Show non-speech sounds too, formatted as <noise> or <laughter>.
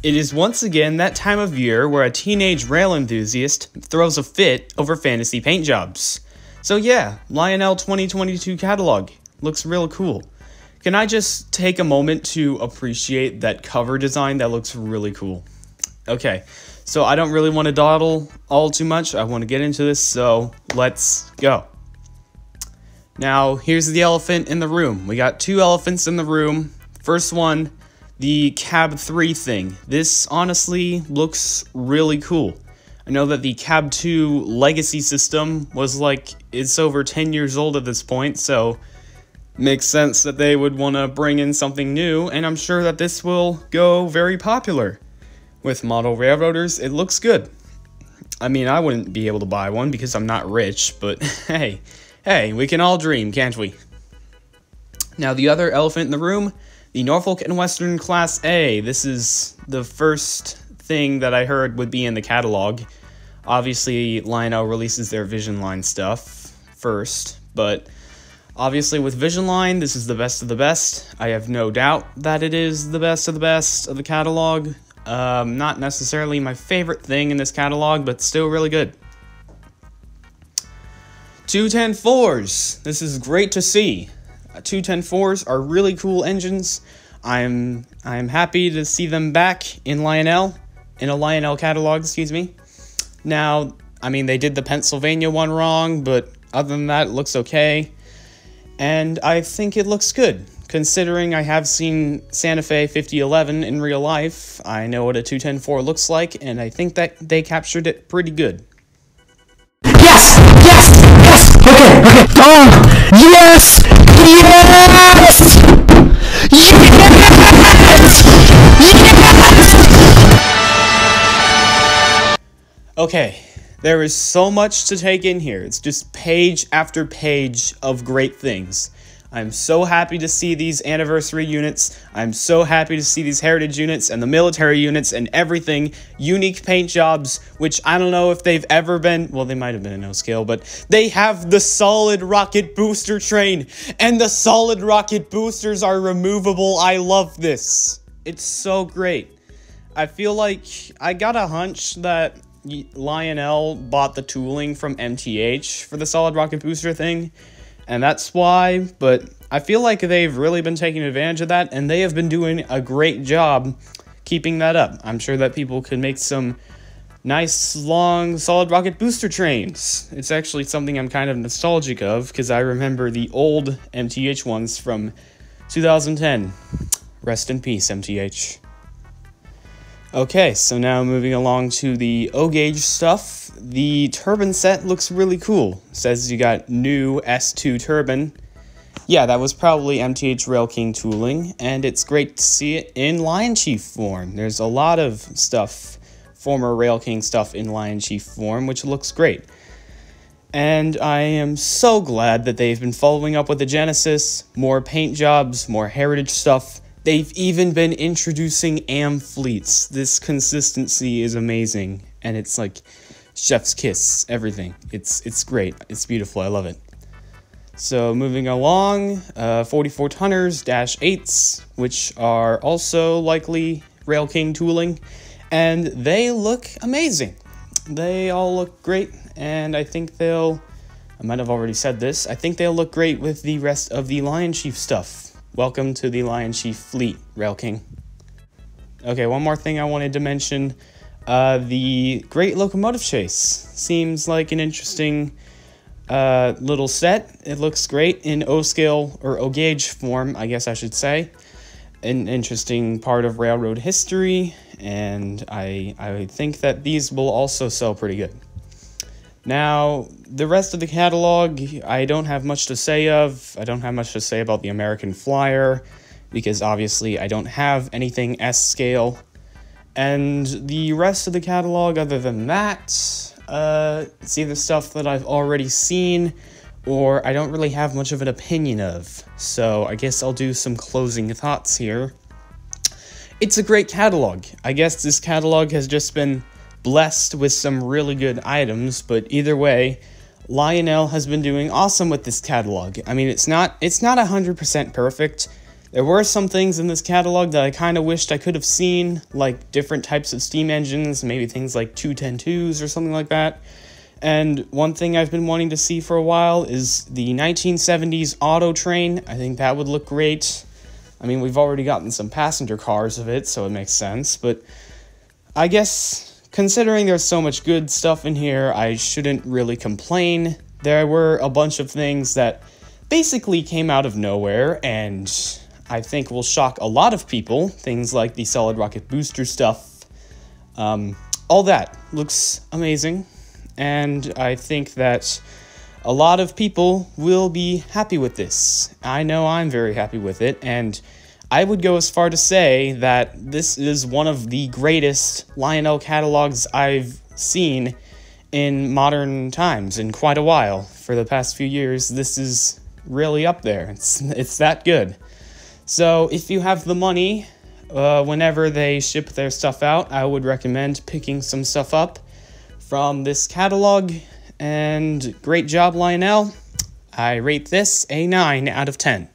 It is once again that time of year where a teenage rail enthusiast throws a fit over fantasy paint jobs. So yeah, Lionel 2022 catalog looks real cool. Can I just take a moment to appreciate that cover design that looks really cool? Okay, so I don't really want to dawdle all too much. I want to get into this, so let's go. Now, here's the elephant in the room. We got two elephants in the room. First one, the Cab 3 thing. This honestly looks really cool. I know that the Cab 2 legacy system was like, it's over 10 years old at this point, so makes sense that they would want to bring in something new, and I'm sure that this will go very popular. With model railroaders, it looks good. I mean, I wouldn't be able to buy one because I'm not rich, but <laughs> hey, hey, we can all dream, can't we? Now, the other elephant in the room, the Norfolk and Western Class A. This is the first thing that I heard would be in the catalog. Obviously, Lionel releases their Vision Line stuff first, but Obviously, with Vision Line, this is the best of the best. I have no doubt that it is the best of the best of the catalog. Um, not necessarily my favorite thing in this catalog, but still really good. 210-4s. This is great to see. Uh, 210-4s are really cool engines. I'm I'm happy to see them back in Lionel, in a Lionel catalog, excuse me. Now, I mean, they did the Pennsylvania one wrong, but other than that, it looks okay and I think it looks good. Considering I have seen Santa Fe 5011 in real life, I know what a 210-4 looks like, and I think that they captured it pretty good. Yes! Yes! Yes! Okay, okay. Oh! Yes! Yes! Yes! Yes! Okay, there is so much to take in here. It's just page after page of great things. I'm so happy to see these anniversary units. I'm so happy to see these heritage units and the military units and everything. Unique paint jobs, which I don't know if they've ever been. Well, they might have been in no scale, but they have the solid rocket booster train. And the solid rocket boosters are removable. I love this. It's so great. I feel like I got a hunch that Lionel bought the tooling from MTH for the solid rocket booster thing, and that's why, but I feel like they've really been taking advantage of that, and they have been doing a great job keeping that up. I'm sure that people could make some nice, long, solid rocket booster trains. It's actually something I'm kind of nostalgic of, because I remember the old MTH ones from 2010. Rest in peace, MTH. Okay, so now moving along to the O-gauge stuff. The turbine set looks really cool. It says you got new S2 turbine. Yeah, that was probably MTH RailKing tooling, and it's great to see it in LionChief form. There's a lot of stuff, former RailKing stuff in LionChief form, which looks great. And I am so glad that they've been following up with the Genesis, more paint jobs, more heritage stuff, They've even been introducing Amfleets. This consistency is amazing, and it's like chef's kiss, everything. It's it's great. It's beautiful. I love it. So moving along, uh, 44 tonners dash 8s, which are also likely RailKing tooling, and they look amazing. They all look great, and I think they'll. I might have already said this. I think they'll look great with the rest of the LionChief stuff. Welcome to the LionChief Fleet, RailKing. Okay, one more thing I wanted to mention. Uh, the Great Locomotive Chase seems like an interesting uh, little set. It looks great in O scale or O gauge form, I guess I should say. An interesting part of railroad history, and I, I think that these will also sell pretty good. Now, the rest of the catalog, I don't have much to say of. I don't have much to say about the American Flyer, because obviously I don't have anything S scale. And the rest of the catalog, other than that, uh, it's either stuff that I've already seen, or I don't really have much of an opinion of. So I guess I'll do some closing thoughts here. It's a great catalog. I guess this catalog has just been blessed with some really good items, but either way, Lionel has been doing awesome with this catalog. I mean, it's not it's not 100% perfect. There were some things in this catalog that I kind of wished I could have seen, like different types of steam engines, maybe things like 210.2s or something like that. And one thing I've been wanting to see for a while is the 1970s auto train. I think that would look great. I mean, we've already gotten some passenger cars of it, so it makes sense, but I guess considering there's so much good stuff in here, I shouldn't really complain. There were a bunch of things that basically came out of nowhere and I think will shock a lot of people. Things like the solid rocket booster stuff. Um, all that looks amazing, and I think that a lot of people will be happy with this. I know I'm very happy with it, and I would go as far to say that this is one of the greatest Lionel catalogs I've seen in modern times in quite a while. For the past few years, this is really up there. It's, it's that good. So if you have the money, uh, whenever they ship their stuff out, I would recommend picking some stuff up from this catalog. And great job, Lionel. I rate this a 9 out of 10.